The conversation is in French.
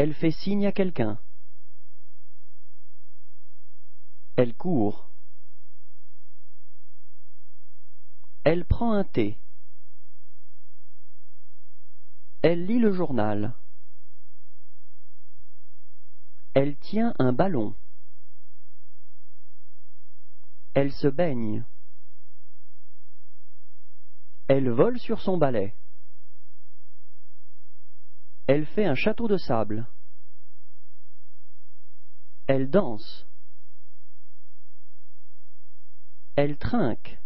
Elle fait signe à quelqu'un. Elle court. Elle prend un thé. Elle lit le journal. Elle tient un ballon. Elle se baigne. Elle vole sur son balai. Elle fait un château de sable. Elle danse. Elle trinque.